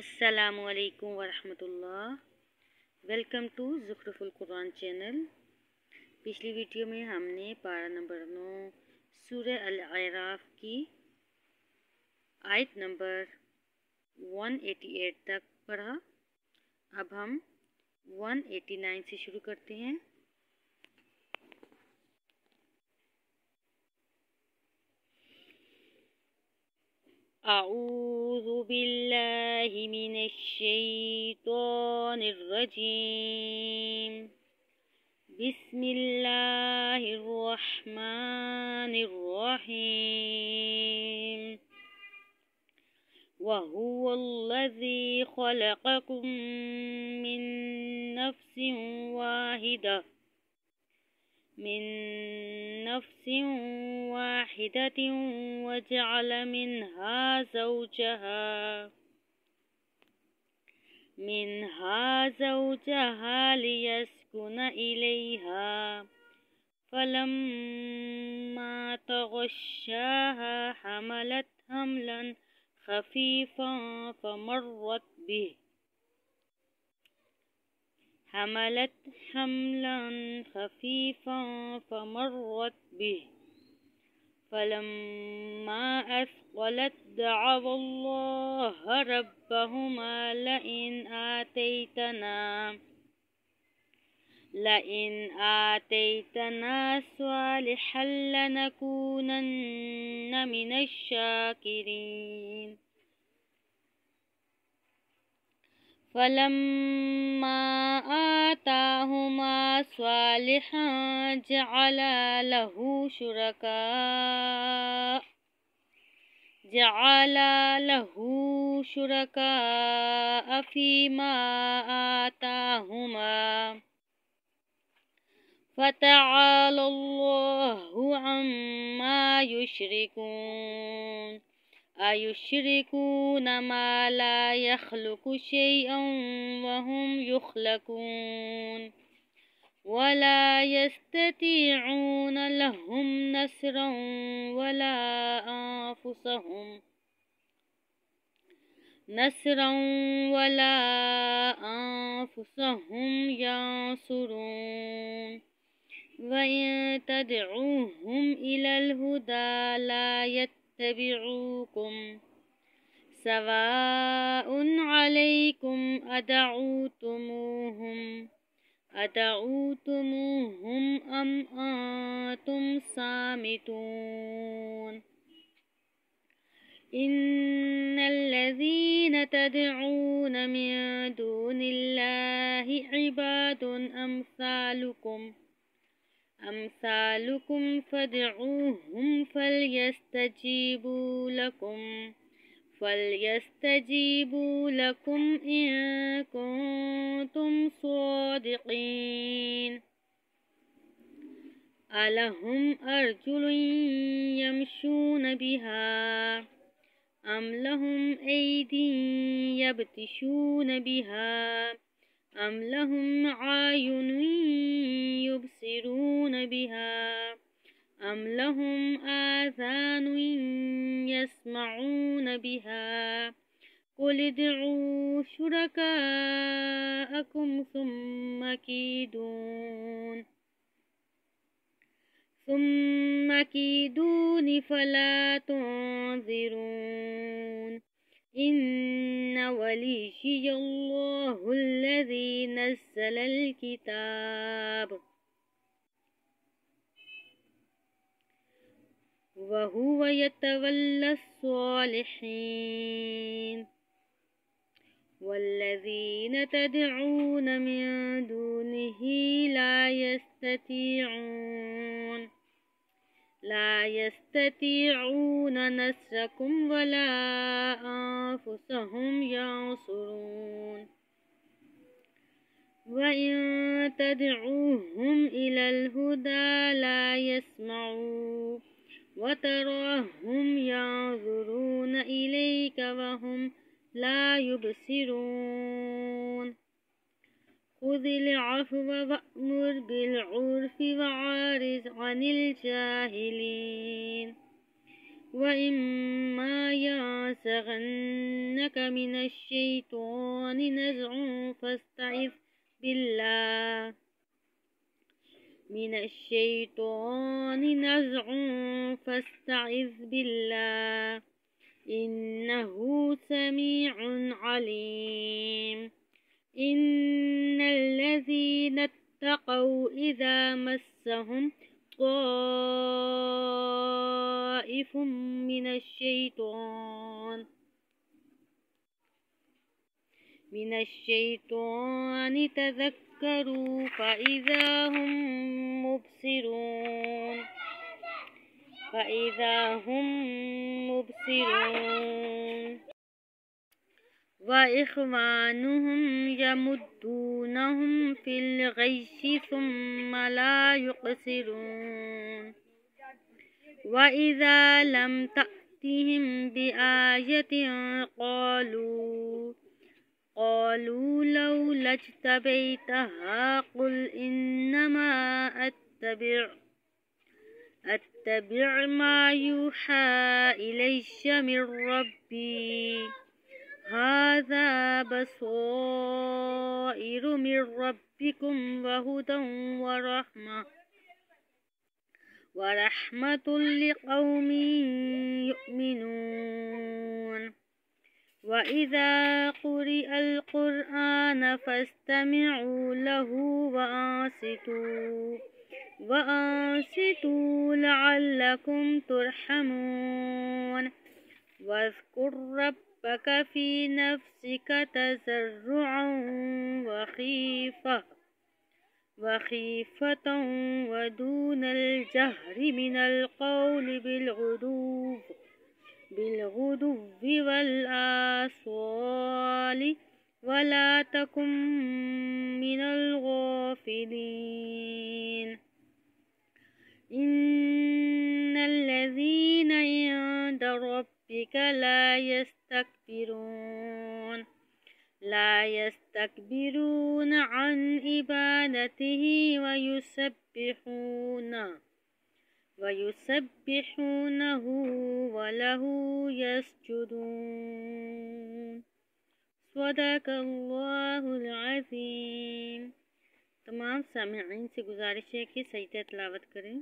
السلام علیکم ورحمۃ اللہ۔ Welcome to زخرف القرآن چینل پچھلی ویڈیو میں ہم نے پارہ نمبر نو سورہ الاعراف کی آیت نمبر 188 تک پڑھا۔ اب ہم 189 سے شروع کرتے ہیں۔ أعوذ بالله من الشيطان الرجيم. بسم الله الرحمن الرحيم. وهو الذي خلقكم من نفس واحدة. من نفس واحدة وجعل منها زوجها. منها زوجها ليسكن إليها. فلما تغشاها حملت حملا خفيفا فمرت به. حملت حملا خفيفا فمرت به. فلما أثقلت دعوا الله ربهما لئن آتيتنا لئن آتيتنا صالحا لنكونن من الشاكرين. فلما آتاهما صالحا جعل له شركاء جعل له شركاء فيما آتاهما فتعالى الله عما يشركون أيشركون ما لا يخلق شيئا وهم يخلقون ولا يستطيعون لهم نصرا ولا أنفسهم نصرا ولا أنفسهم ينصرون وإن تدعوهم إلى الهدى لا يتبعون يتبعوكم سواء عليكم أدعوتموهم أدعوتموهم أم أنتم صامتون. إن الذين تدعون من دون الله عباد أمثالكم. أمثالكم فادعوهم فليستجيبوا لكم فليستجيبوا لكم إن كنتم صادقين. ألهم أرجل يمشون بها؟ أم لهم أيدي يبتشون بها؟ أم لهم عين أم لهم آذان يسمعون بها قل ادعوا شركاءكم ثم كيدون ثم كيدون فلا تنظرون إن وليي الله الذي نزل الكتاب وهو يتولى الصالحين. والذين تدعون من دونه لا يستطيعون لا يستطيعون نصركم ولا أنفسهم ينصرون. وإن تدعوهم إلى الهدى لا يسمعوا. وتراهم ينظرون إليك وهم لا يبصرون. خذ العفو وأمر بالعرف وعارض عن الجاهلين. وإما ينزغنك من الشيطان نزع فاستعذ بالله. من الشيطان نزع فاستعذ بالله إنه سميع عليم. إن الذين اتقوا إذا مسهم طائف من الشيطان. من الشيطان تذكروا فإذا هم مبصرون. فإذا هم مبصرون. وإخوانهم يمدونهم في الغي ثم لا يقصرون. وإذا لم تأتهم بآية قالوا قالوا لولا اجتبيتها قل إنما أتبع أتبع ما يوحى إلي من ربي هذا بصائر من ربكم وهدى ورحمة ورحمة لقوم يؤمنون. وإذا قرئ القرآن فاستمعوا له وأنصتوا وأنصتوا لعلكم ترحمون واذكر ربك في نفسك تزرعا وخيفة وخيفة ودون الجهر من القول بالغدو بالغدو والآصال ولا تكن من الغافلين. إن الذين عند ربك لا يستكبرون لا يستكبرون عن عبادته ويسبحونه. وَيُسَبِّحُونَهُ وَلَهُ يَسْجُدُونَ. صَدَقَ اللَّهُ الْعَظِيمُ تمام سامعین سے گزارش ہے کہ سجدہ تلاوت کریں.